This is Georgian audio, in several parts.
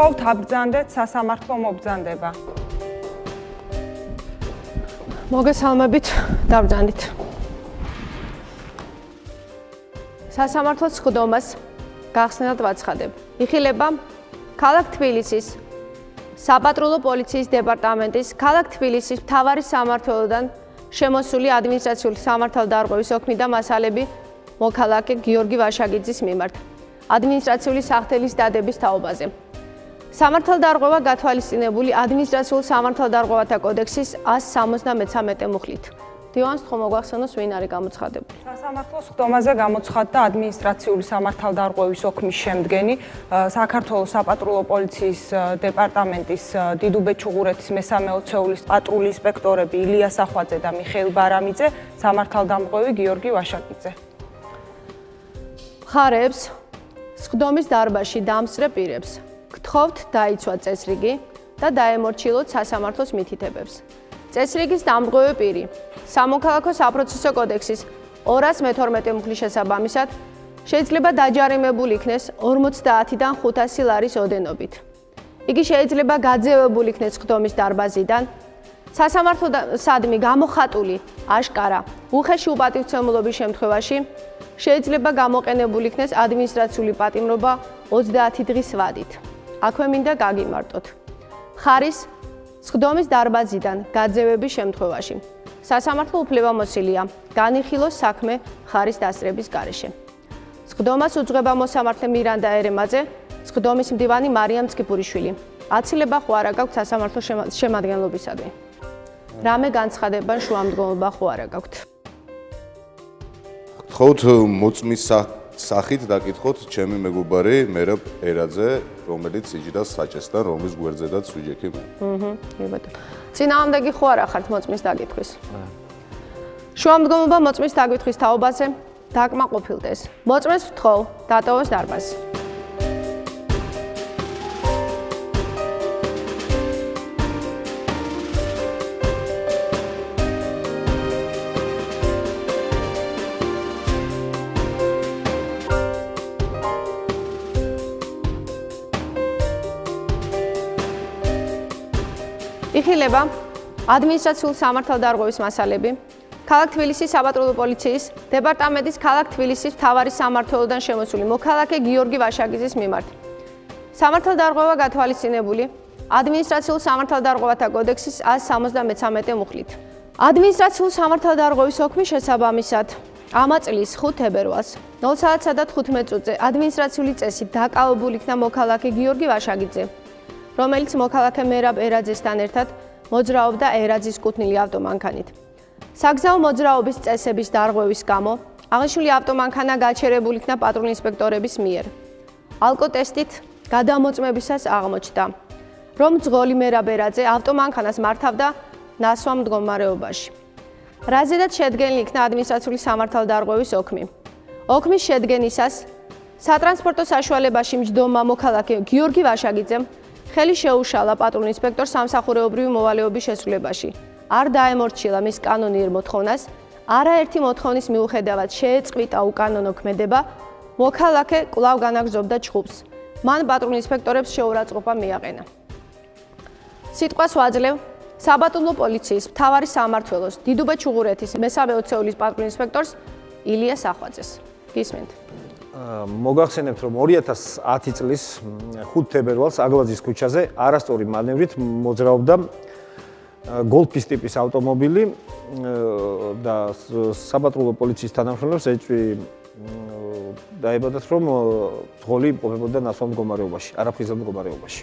გთხოვთ აბრძანდეთ სასამართლო მობრძანდება. მოგესალმებით, დაბრძანდით. სასამართლოს ხდომას გახსნათ ვაცხადებ. იხილება ქალაქ თბილისის საპატრულო პოლიციის დეპარტამენტის ქალაქ თბილისის მთავარი სამმართველოდან შემოსული ადმინისტრაციული სამართალდარღვევის ოქმი და მასალები მოქალაქე გიორგი ვაშაგიძის მიმართ ადმინისტრაციული სახთელის დადების თაობაზე. სამართალდარღვევა გათვალისწინებული ადმინისტრაციულ სამართალდარღვევათა კოდექსის 173 მუხლით. დივანს თქო მოგვახსენოს ვინ არის გამოცხადებული. სასამართლოს ხდომაზე გამოცხადდა ადმინისტრაციული სამართალდარღვევის ოქმის შემდგენი საქართველოს საპატრულო პოლიციის დეპარტამენტის დიდუბე ჩუღურეთის მესამე ოცეულის პატრული ინსპექტორები ილია სახვაძე და მიხეილ ბარამიძე, სამართალდამღვევი გიორგი ვაშაკიძე. ხარებს ხდომის დარბაზში დამსწრე პირებს გთხოვთ დაიცვა წესრიგი და დაემორჩილოთ სასამართლოს მითითებებს. წესრიგის დამღვევი პირი სამოქალაქო საპროცესო კოდექსის 212 მუხლის შესაბამისად შეიძლება დაჯარიმებული იქნეს 50-დან 500 ლარის ოდენობით. იგი შეიძლება გაძევებული იქნეს ხდომის დარბაზიდან სასამართლო სადმი გამოხატული აშკარა უხეში უპატივცემულობის შემთხვევაში შეიძლება გამოყენებული იქნეს ადმინისტრაციული პატიმრობა 30 დღის ვადით. აქვე მინდა გაგიმარტოთ. ხარის სხდომის დარბაზიდან გაძევების შემთხვევაში სასამართლო უფლებამოსილია განიხილოს საქმე ხარის დასწრების გარეშე. სხდომას უძღვება მოსამართლე მირანდა ერემაძე, სხდომის მდივანი მარიამ წკიპურიშვილი. აცილება ხო არა გაქვთ სასამართლო შემადგენლობისადმი. რამე განცხადება შუამდგომობა ხო არა გაქვთ? ხოთ მოწმის სახით დაკითხოთ ჩემი მეგობარი მერაბ ერაძე, რომელიც იჯდა საჭესთან, რომლის გვერდზედაც ვიჯექი მე. აჰა, კი ბატონო. წინააღმდეგი ხო არა ხართ მოწმის დაკითხვის? შუამდგომობა მოწმის დაკითხვის თაობაზე დაკმაყოფილდეს. მოწმეს ვთხოვ, დატოვოს დარბაზი. იხილება ადმინისტრაციულ სამართალდარღვევის მასალები ქალაქ თბილისის საპატრულო პოლიციის დეპარტამენტის ქალაქ თბილისის მთავარი სამმართველოდან შემოსული მოქალაქე გიორგი ვაშაგიძის მიმართ. სამართალდარღვევა გათვალისწინებული ადმინისტრაციულ სამართალდარღვევათა კოდექსის 173 მუხლით. ადმინისტრაციულ სამართალდარღვევის ოქმის შესაბამისად ამა წლის 5 თებერვალს 0 საათსა და 15 წუთზე ადმინისტრაციული წესით დაკავებული იქნა მოქალაქე გიორგი ვაშაგიძე. რომელიც მოქალაქე მერაბ ერაძესთან ერთად მოძრაობდა ერაძის კუთნილი ავტომანქანით. საგზაო მოძრაობის წესების დარღვევის გამო აღნიშნული ავტომანქანა გაჩერებული იქნა პატრული ინსპექტორების მიერ. ალკოტესტით გადამოწმებისას აღმოჩნდა, რომ ძღოლი მერაბ ერაძე ავტომანქანას მართავდა ნასვამ მდგომარეობაში. რაზედაც შედგენილი იქნა ადმინისტრაციული სამართალდარღვევის ოქმი. ოქმის შედგენისას სატრანსპორტო საშუალებაში მჯდომა მოქალაქე გიორგი ვაშაგიძემ ხელი შეუშალა პატრულ ინსპექტორ სამსახურეობრივი მოვალეობის შესრულებაში. არ დაემორჩილა მის კანონიერ მოთხოვნას, არაერთი მოთხოვნის მიუხედავად შეეწყვიტა უკანონო ქმედება, მოქალაქე კვლავ განაგზობდა ჩხუბს. მან პატრულ ინსპექტორებს შეურაცხყოფა მიაყენა. სიტყვას ვაძლევ საბატონო პოლიციის მთავარი სამმართველოს დიდუბა ჩუღურეთის მესამე ოცეულის პატრულ ინსპექტორს ილია სახვაძეს. გისმენთ. მოგახსენებთ რომ 2010 წლის 5 თებერვალს აგლაძის ქუჩაზე არასტორი მანევრით მოძრაობდა გოლფის ტიპის ავტომობილი და საპატრულო პოლიციის თანამშრომლებს ეჭვი დაებადათ რომ ძღოლი ყოფებოდა ნასვამ მდგომარეობაში, არაფრიზელ მდგომარეობაში.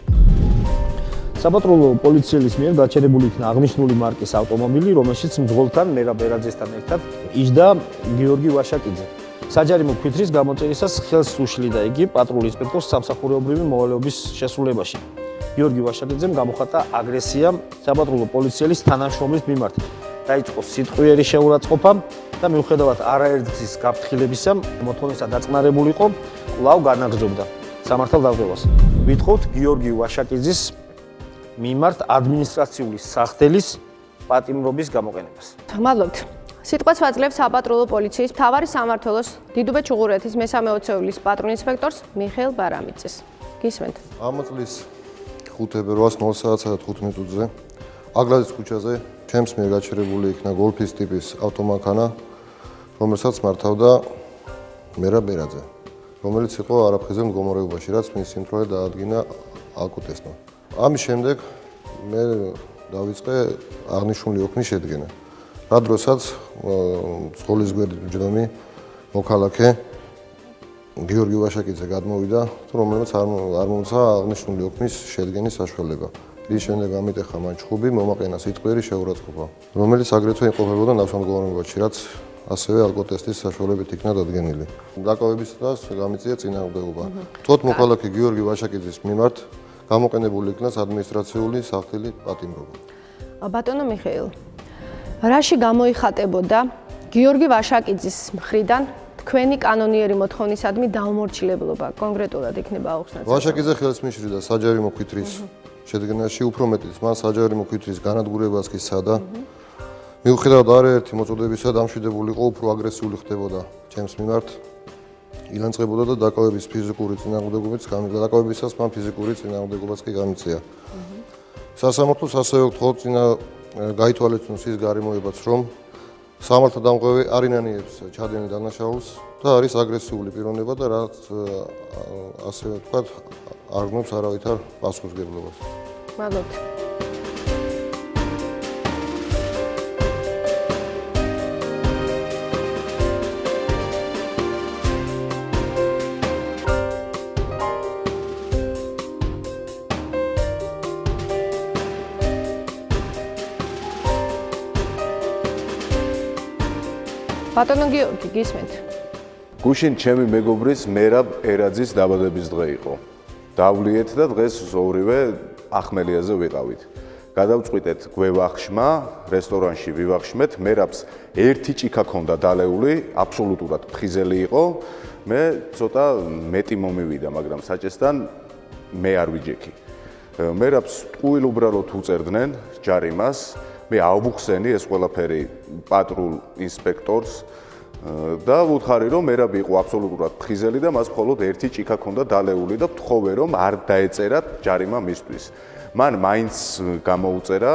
საპატრულო პოლიციელის მიერ დაჩერებული იქნა აღნიშნული მარკის ავტომობილი, რომელშიც მძღოლთან მერა ბერაძესთან ერთად იჯდა გიორგი ვაშაკიძე. საჯარიმო ფიტრის გამოწერისას ხელს უშლიდა იგი პატრულ ინსპექტორს სამსახურეობრივი მოვალეობის შესრულებაში. გიორგი ვაშაკიძემ გამოხატა აგრესია საპატრულო პოლიციელის თანამშრომლის მიმართ. დაიწყო სიტყვიერი შეურაცხყოფა და მიუხედავად არაერთგზის გაფრთხილებისა, მოთხოვნისა დაწყნარებულიყო, კვლავ განაგზობდა სამართალ დაღწევას. ვითხოვთ გიორგი ვაშაკიძის მიმართ ადმინისტრაციული სახთელის პატიმრობის გამოყენებას. მადლობთ. სიტყვას ვაძლევს საპატრულო პოლიციის მთავარი სამმართველოს დიდუბე ჩუღურეთის მესამე ოცეულის პატრულ ინსპექტორს მიხეილ ბარამიძეს. გისმენთ. ამ წლის 5 ფებრუარის 0 საათსა და 15 მინუტზე აგლაძის ქუჩაზე ჩემს მიერ გაჩერებული იქნა გოლფის ტიპის ავტომანქანა, რომელსაც მართავდა მერა ბერაძე, რომელიც იყო არაფხეზე მდგომარეობაში, რაც მის სიმთვრალე დაადგინა ალკოტესტმა. ამის შემდეგ მე დავიწყე აღნიშნული ოქნის შედგენა. რა დროსაც სკოლის გვერდით ჯდომი მოქალაქე გიორგი ვაშაკიძე გადმოვიდა, რომელმაც არ არ მომცა აღნიშნული ოქმის შედგენის საშუალება. ის შემდეგ ამიტეხა მან ჩხუბი მომაყენა სიტყვიერი შეურაცხყოფა, რომელიც აგრეთვე იმყოფებოდა ნავსამდგომარეობაში, რაც ასევე ალკოტესტის საშუალებით იქნა დადგენილი. დაკავების დროს გამიწია წინააღმდეგობა. თოთ მოქალაქე გიორგი ვაშაკიძის მიმართ გამოყენებული იქნა ადმინისტრაციული სახელი პატიმრობა. ბატონო მიხეილ, რაში გამოიხატებოდა გიორგი ვაშაკიძის მხრიდან თქვენი კანონიერი მოთხოვნისადმი დაუმორჩილებლობა კონკრეტულად იქნება აუხსნა. ვაშაკიძე ხელს მიშრიდა საჯარი მოქვითრის შედგენაში უფრო მეტიც მან საჯარი მოქვითრის განადგურებას კი სადა. მიუხედავად არაერთი მოწოდებისა დამშვიდებულიყო უფრო აგრესიული ხდებოდა ჩემს მიმართ. ილანწყებოდა და დაკავების ფიზიკური წინააღმდეგობაც გამიგდა დაკავებისას მან ფიზიკური წინააღმდეგობაც კი გამიწია. სასამართლოს ასევე გთხოვ წინა გაითვალისწინოს ის გარემოებაც რომ სამართალ დამღები არინანიებს ჩადენენ დანაშაულს და არის აგრესიული პიროვნება და რაც ასე ვთქვათ არგნობს არავითარ პასუხისგებლობას. მადლობთ. ბატონო გიორგი გისმენთ. გუშინ ჩემი მეგობრის მერაბ ერაძის დაბადების დღე იყო. დავლიეთ და დღეს ორივე ახმელიაზე ვიყავით. გადავწყვიტეთ გვევახშმა რესტორანში ვივახშმეთ. მერაბს ერთი ჭიქა ქონდა დალეული აბსოლუტურად ფხიზელი იყო. მე ცოტა მეტი მომივიდა მაგრამ საჭესთან მე არ ვიჯექი. მერაბს ტყუილ უბრალოდ უწერდნენ ჯარიმას მე აუბუხსენი ეს ყველაფერი პატრულ ინსპექტორს და ვუთხარი რომ მერაბი იყო აბსოლუტურად ფხიზელი და მას მხოლოდ ერთი ჭიქა ქონდა დალეული და ვთხოვე რომ არ დაეწერა ჯარიმა მისთვის. მან მაინც გამოუწერა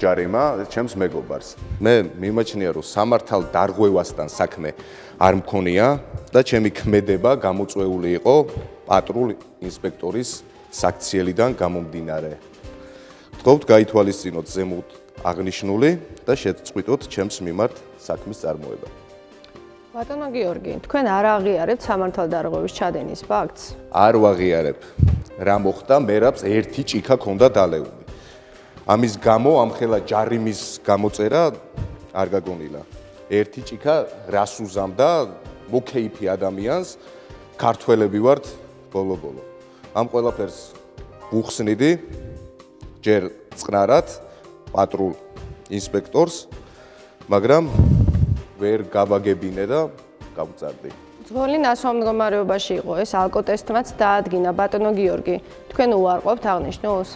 ჯარიმა ჩემს მეგობარს. მე მიმაჩნია რომ სამართალ დარღვევასთან საქმე არ მქონია და ჩემი ქმედება გამოწვეული იყო პატრულ ინსპექტორის საქციელიდან გამომდინარე. ვთხოვთ გაითვალისწინოთ ზემოთ აღნიშნული და შეწყვიტოთ ჩემს მიმართ საქმის წარმოება. ბატონო გიორგი, თქვენ არ აღიარებთ სამართალდარღვევის ჩადენის ფაქტს? არ ვაღიარებ. რა მოხდა? მერაბს ერთი ჭიქა ქონდა დალეული. ამის გამო ამხელა ჯარიმის გამოწერა არ გაგონილა. ერთი ჭიქა რას უზამდა მოკეიფი ადამიანს ქართველები ვართ ბოლო-ბოლო. ამ ყველაფერს უხსნიდი ჯერ წნარად პატრულ ინსპექტორს, მაგრამ ვერ გავაგებინე და გავწარდი. ძველი ნასვამდგომარეობაში იყო ეს ალკოტესტმაც დაადგინა ბატონო გიორგი. თქვენ უარყოფთ აღნიშნულს?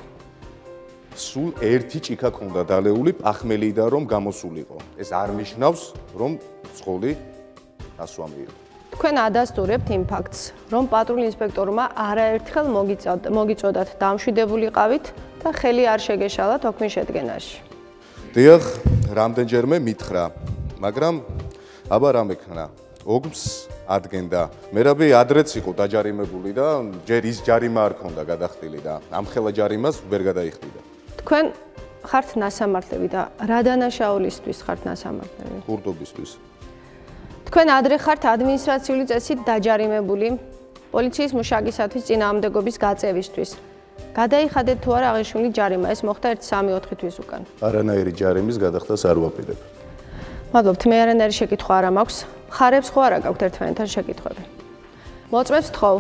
სულ ერთი ჭიქა ქონდა დალეული პახმელიდან რომ გამოსულიყო. ეს არ ნიშნავს რომ სკოლი ნასვამი იყო. თქვენ ადასტურებთ იმ ფაქტს, რომ პატრულ ინსპექტორმა არაერთხელ მოგიწოდათ დამშვიდებულიყავით და ხელი არ შეგეშალათ ოქმის შედგენაში. დიახ, რამდენჯერმე მითხრა, მაგრამ აბა რა მექნა? ოქმს ადგენდა. მერაბი ადრეც იყო დაჯარიმებული და ჯერ ის ჯარიმა არ ქონდა გადახდილი და ამ ხელა ჯარიმას ვერ გადაიხდიდა. თქვენ ხართ ნასამართლები და რა დანაშაულისთვის ხართ ნასამართლები? კურდობისთვის. თქვენ ადრე ხართ ადმინისტრაციული წესით დაჯარიმებული პოლიციის მუშაკისათვის წინააღმდეგობის გაწევისთვის. გადაიხადეთ თუ არა აღნიშნული ჯარიმა, ეს მოხდა 1-3-4 თვის უკან. არანაირი ჯარიმის გადახდას არ ვაპირებ. მადლობთ, მე არანაირი შეკითხვა არ მაქვს. ხარებს ხო არა გაქვთ ერთმანეთთან შეკითხვები? მოწმებს თხოვ.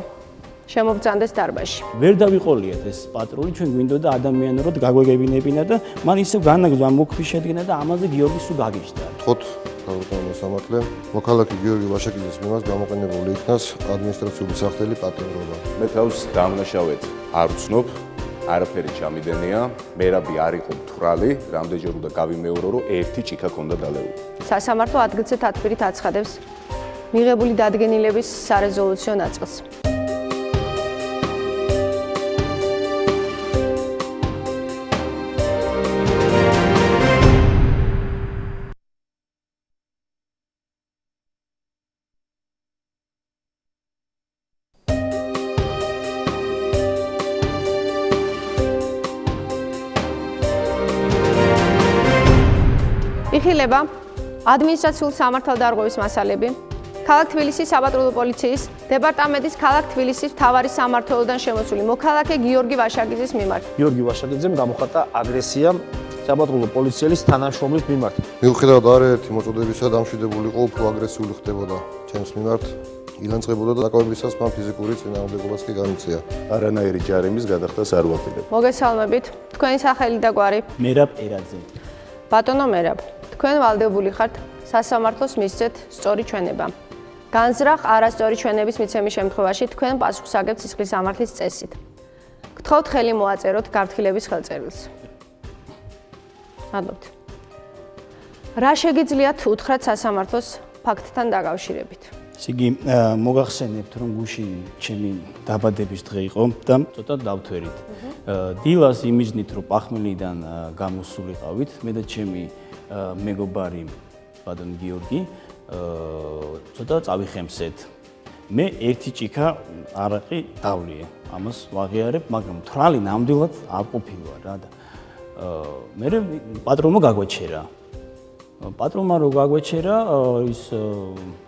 შემოგწანდეს დარბაში. ვერ დავიყოლიათ ეს პატრული, ჩვენ გვინდოდა ადამიანურად გაგვეგებინებინა და მან ისევ განაგზვა მოქფი შედგენა და ამაზე გიორგი სულ გაგიჟდა. თქოთ საუკუნო სამართლე მოქალაქე გიორგი ვაშაკიძის მიმართ გამოყენებული იქნას ადმინისტრაციული სახელი პატიმრობა. მე თავს დამნაშავეთ არ ვცნობ, არაფერი ჩამიდენია, მერაბი არ იყო მთვრალი, რამდენჯერ უნდა გავიმეორო, რომ ერთი ჭიქა ქონდა დალეული. სასამართლო ადგილზე თათბირით აცხადებს მიღებული დადგენილების სარეზოლუციო ნაწილს. იხილება ადმინისტრაციული სამართალდარღვევის მასალები ქალაქ თბილისის საპატრულო პოლიციის დეპარტამენტის ქალაქ თბილისის მთავარი სამმართველოდან შემოსული მოქალაქე გიორგი ვაშაკიძის მიმართ. გიორგი ვაშაკიძემ გამოხატა აგრესია საპატრულო პოლიციელის თანამშრომლის მიმართ. მიუხედავად არაერთი მოწოდებისა დამშვიდებული იყო უფრო აგრესიული ხდებოდა ჩემს მიმართ. ილანწყებოდა და დაკავებისას მან ფიზიკური წინააღმდეგობაც კი განიცია. არანაირი ჯარიმის გადახდას არ ვაპირებ. მოგესალმებით. თქვენი სახელი და გვარი? მერაბ ერაძე. ბატონო მერაბ, თქვენ ვალდებული ხართ სასამართლოს მისცეთ სწორი ჩვენება. განზრახ არასწორი ჩვენების მიცემის შემთხვევაში თქვენ პასუხს აგებთ სისხლის სამართლის წესით. გთხოვთ ხელი მოაწეროთ გაფრთხილების ხელწერილს. მადლობთ. რა შეგიძლიათ უთხრათ სასამართლოს ფაქტთან დაკავშირებით? ისიგი მოგახსენებთ რომ გუშინ ჩემი დაბადების დღე იყო და ცოტა დავთვერით. დილას იმიზნით რომ პახმელიდან გამოსულიყავით მე და ჩემი მეგობარი ბადონ გიორგი ცოტა წავიხემსეთ. მე ერთი ჭიქა არაყი დავლიე. ამას ვაღიარებ, მაგრამ თრალი ნამდვილად არ ყოფილა რა და მე პატრონო გაგვეჩერა. პატრონმა რო გაგვეჩერა ის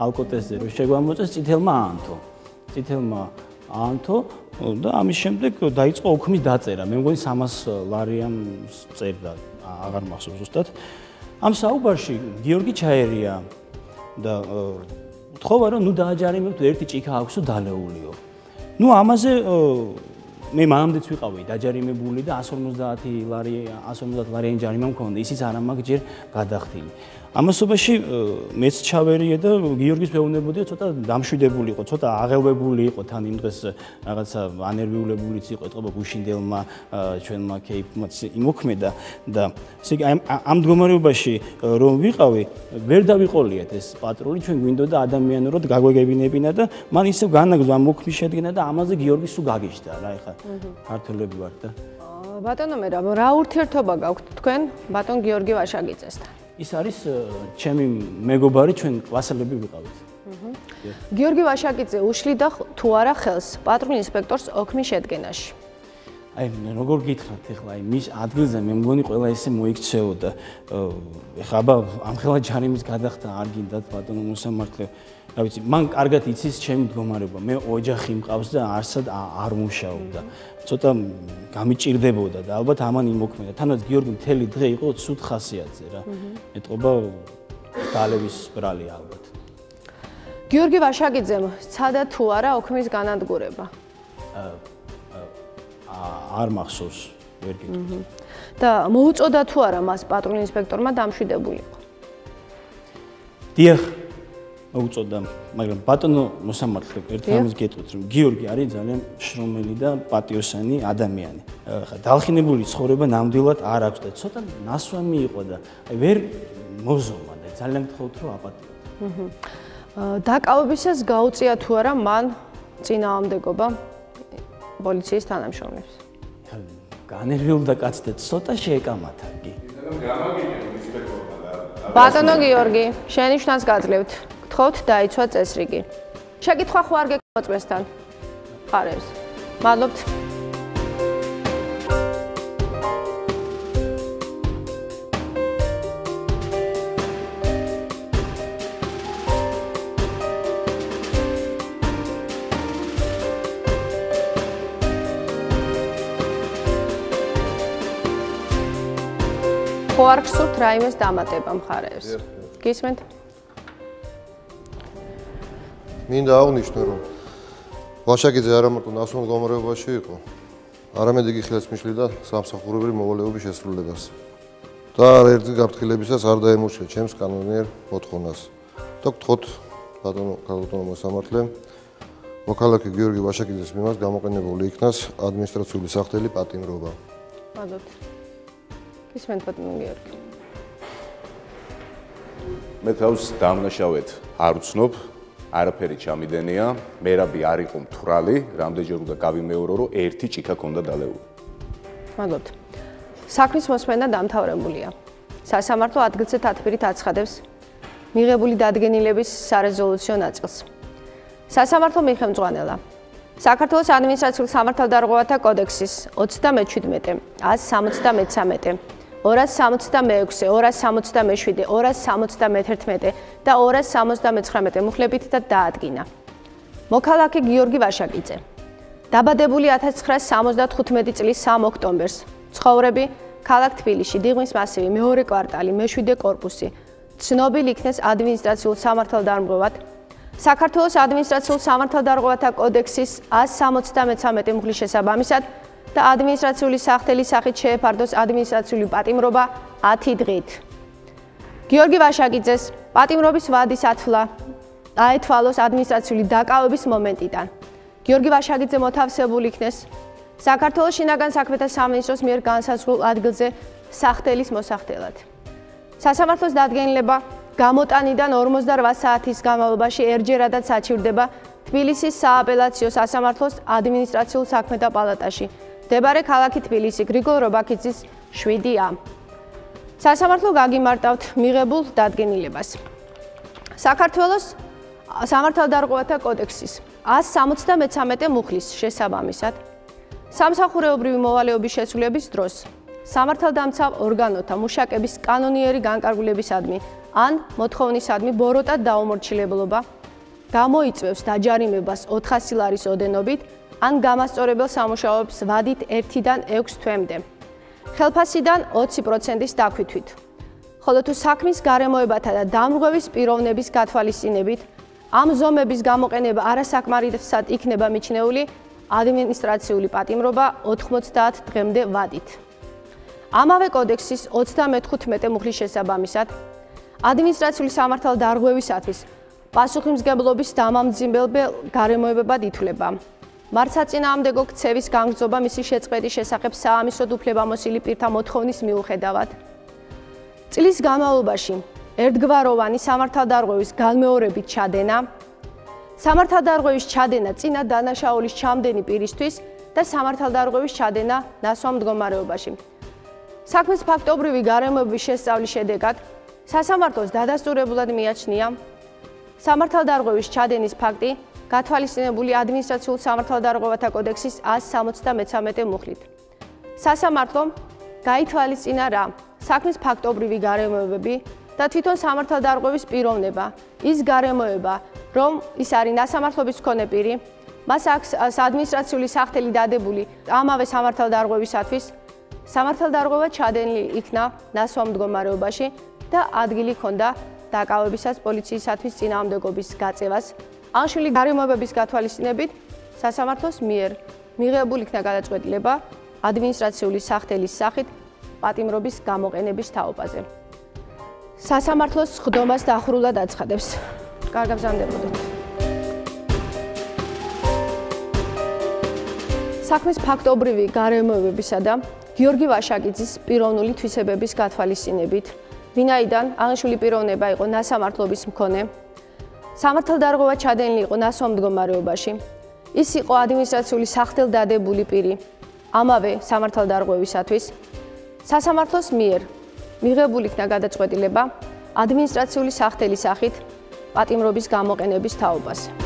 ალკოტესზე რო შეგვამოწეს წითელმა აანთო. წითელმა აანთო და ამის შემდეგ დაიწყო ოქმის დაწერა. მე მგონი 300 ლარიანს წერდა, აღარ მახსოვს ზუსტად. ამ საუბარში გიორგი ჩაერია და თხოვა რომ ნუ დააჯარიმებთ ერთი ჭიქა აქვსო დალეულიო. ნუ ამაზე მე მამამდეც ვიყავი დაჯარიმებული და 150 ლარი 150 ლარიანი ჯარიმა მქონდა ისიც არ ამაგ ჯერ გადახდილი. ამასობაში მეც ჩავერიე და გიორგის მეუბნებოდი ცოტა დამშვიდებული იყო, ცოტა აღელვებული იყო თან იმ დღეს რაღაცა ანერვიულებულიც იყო, ეტყობა გუშინდელმა ჩვენმა кейპმაც იმოქმედა და ესე იგი ამ მდგომარეობაში რომ ვიყავი, ვერ დავიყოლიეთ ეს პატრული, ჩვენ გვინდოდა ადამიანურად გაგვეგებინებინა და მან ისევ განაგზო ამ მოქმის შედგენა და ამაზე გიორგის სულ გაგიჟდა რა ეხა. ქართველები ვართ და. ბატონო მე რა ურთიერთობა გაქვთ თქვენ ბატონ გიორგი ვაშაგიძესთან? ის არის ჩემი მეგობარი ჩვენ კლასელები ვიყავით. გიორგი ვაშაკიძე უშლიდა თუ არა ხელს პატრულ ინსპექტორს ოქმის შედგენაში. აი როგორ გითხრათ ახლა აი მის ადგილზე მე მგონი ყველა ესე მოიქცეოდა. ეხლა აბა ამხელა ჯარიმის გადახდა არ გინდათ ბატონო მოსამართლე. რა ვიცი, მან კარგად იცის ჩემი მდგომარეობა. მე ოჯახი მყავს და არსად არ მუშაობდა. ცოტა გამიჭirdებოდა და ალბათ ამან იმოქმედა. თანაც გიორგი მთელი დღე იყო ცუდ ხასიათზე რა. ეტყობა დალევის ბრალი ალბათ. გიორგი ვაშაკიძემ ცადა თუ არა ოქმის განადგურება? არ მახსოვს ვერ გიქნა. და მოუწოდა თუ არა მას პატრულ ინსპექტორმა დამშვიდებულიყო? დიახ, მოუწოდა, მაგრამ ბატონო მოსამართლე ერთ რამის გეტყვით, რომ გიორგი არის ძალიან შრომელი და პატიოსანი ადამიანი. ხა დალხინებული ცხოვრება ნამდვილად არ აქვს და ცოტა ნასვამი იყო და აი ვერ მოზომა და ძალიან გთხოვთ რომ აპატიოთ. აჰა. დაკავებისას გაუწია თუ არა მან წინააღმდეგობა პოლიციის თანამშრომლებს? განერვიულდა კაცი და ცოტა შეეკამათა კი. ბატონო გიორგი, შენი შნას გაძლევთ. გთხოვთ დაიცვა წესრიგი. შეკითხვა ხო არ გეკმოწმესთან? ხარებს. მადლობთ. ხო არ გსურთ რაიმეს დამატება მხარეებს? გისმენთ? მინდა აღნიშნო, რომ ვაშაკიძე არა მარტო ნასვენ მდგომარეობაში იყო, არამედ იგი ხელს მიშლიდა სამსახურებრივი მოვალეობის შესრულებას. და ერთი გაფრთხილებისას არ დაემორჩა ჩემს კანონიერ მოთხოვნას. და გთხოვთ ბატონო კალუტონო მოსამართლე მოქალაქე გიორგი ვაშაკიძის მიმართ გამოყენებული იქნას ადმინისტრაციული სახელი პატიმრობა. მადლობთ. ისმენთ ბატონო გიორგი. მე თავს დამნაშავეთ არ ვცნობ, არაფერი ჩამიდენია, მერაბი არ იყო მთვრალი, რამდენჯერ უნდა გავიმეორო, რომ ერთი ჭიქა ქონდა დალეული. მადლობთ. საქმის მოსმენა დამთავრებულია. სასამართლო ადგილზე თათბირით აცხადებს მიღებული დადგენილების სარეზოლუციო ნაწილს. სასამართლო მიხემძღვანელა საქართველოს ადმინისტრაციულ სამართალდარღვევათა კოდექსის 37 173 266, 267, 271 და 279 მუხლებით და დაადგინა. მოქალაქე გიორგი ვაშაკიძე. დაბადებული 1975 წლის 3 ოქტომბერს. ცხოვრები: ქალაქ თბილისში, დიღმის მასივი, მეორე კვარტალი, მე-7 корпуსი. ცნობილ იქნეს ადმინისტრაციულ სამართალდამცველად საქართველოს ადმინისტრაციულ სამართალდამცველთა კოდექსის 173 მუხლის შესაბამისად და ადმინისტრაციული სახთელის სახით შეეფარდოს ადმინისტრაციული პატიმრობა 10 დღით. გიორგი ვაშაკიძეს პატიმრობის ვადის ათვლა აეთვალოს ადმინისტრაციული დაკავების მომენტიდან. გიორგი ვაშაკიძე მოთავსებული იქნეს საქართველოს შინაგან საქმეთა სამინისტროს მიერ განსაზღვრულ ადგილზე სახთელის მოსახდელად. სასამართლოს დადგენილება გამოტანიდან 48 საათის განმავლობაში ერჯერადაც საჩივრდება თბილისის სააპელაციო სასამართლოს ადმინისტრაციულ საქმეთა პალატაში. მდებარე ქალაქი თბილისი გრიგოლ რობაქიძის 7-ა. სასამართლო გაგიმარტავთ მიღებულ დადგენილებას. საქართველოს სამართალდარღვევათა კოდექსის 173 მუხლის შესაბამისად სამსახურეობრივი მოვალეობის შესრულების დროს სამართალდამცავ ორგანოთა მუშაკების კანონიერი განკარგულებისადმი ან მოთხოვნისადმი ბოროტად დაუმორჩილებლობა გამოიწვევს დაჯარიმებას 400 ლარის ოდენობით ან გამასწორებელ სამუშაოებს ვადით 1-დან 6 თვემდე. ხელფასიდან 20%-ის დაქვითვით. ხოლო თუ საქმის გარემოებათა და დამრღვევის პიროვნების გათვალისწინებით ამ ზომების გამოყენება არასაკმარისად იქნება მიჩნეული ადმინისტრაციული პატიმრობა 90 დღემდე ვადით. ამავე კოდექსის 35 მუხლის შესაბამისად ადმინისტრაციული სამართალდარღვევისათვის პასუხისმგებლობის დამამძიმებელ გარემოებებად ითვლება მარცაწინააღმდეგო ქცევის განგზობა მისი შეწყვეტის შესახებ საამისოდ უფლებამოსილი პირთა მოთხოვნის მიუხედავად. წლის განმავლობაში ერთგვაროვანი სამართალდარღვევის განმეორებით ჩადენა, სამართალდარღვევის ჩადენა წინა დანაშაულის ჩამდენი პირისთვის და სამართალდარღვევის ჩადენა ნასვამ მდგომარეობაში. საქმის ფაქტობრივი გარემოების შესწავლის შედეგად სასამართლოს დადასტურებულად მიაჩნია სამართალდარღვევის ჩადენის ფაქტი გათვალისწინებული ადმინისტრაციულ სამართალდარღვევათა კოდექსის 173 მუხლით. სასამართლომ გაითვალისწინა რა საქმის ფაქტობრივი გარემოებები და თვითონ სამართალდარღვევის პიროვნება, ის გარემოება, რომ ის არის სასამართლობის მქონე პირი, მას აქვს ადმინისტრაციული სახთელი დადებული ამავე სამართალდარღვევისათვის, სამართალდარღვევა ჩადენილი იქნა ნასვამ მდგომარეობაში და ადგილი ჰქონდა დაკავებისას პოლიციისათვის წინააღმდეგობის გაწევას ანშული გარემოებების გათვალისწინებით სასამართლოს მიერ მიღებულ იქნა გადაწყვეტილება ადმინისტრაციული სახთელის სახით პატიმრობის გამოყენების თაობაზე. სასამართლოს ხდომას დახრულად აცხადებს. კარგაბზანდებოდეთ. საქმის ფაქტობრივი გარემოებებისა და გიორგი ვაშაკიძის პიროვნული თვისებების გათვალისწინებით, ვინაიდან აღნიშნული პიროვნება იყო ნასამართლობის მქონე სამართალდარღვევა ჩადენილი იყო ნასვამ მდგომარეობაში. ის იყო ადმინისტრაციული სახთელდადებული პირი ამავე სამართალდარღვევისათვის. სასამართლოს მიერ მიღებული იქნა გადაწყვეტილება ადმინისტრაციული სახთელის სახით პატიმრობის გამოყენების თაობაზე.